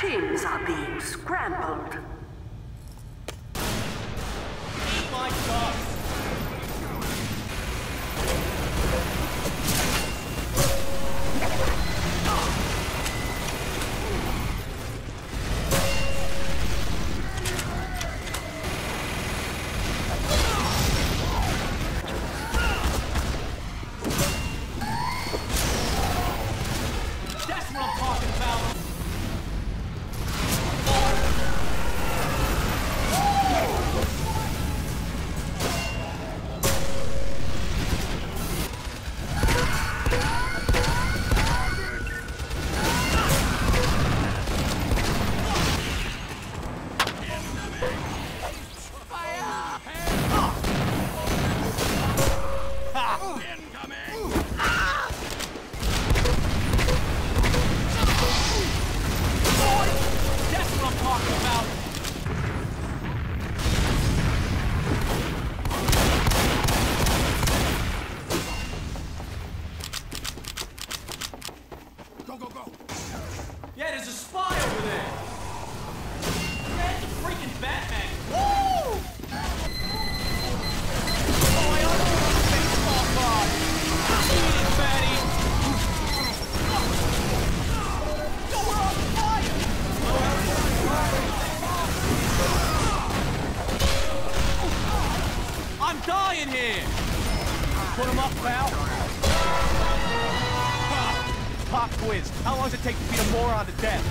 Teams are being scrambled. Yeah, there's a spy dying here! Put him up, pal! Pop quiz. How long does it take to beat a moron to death?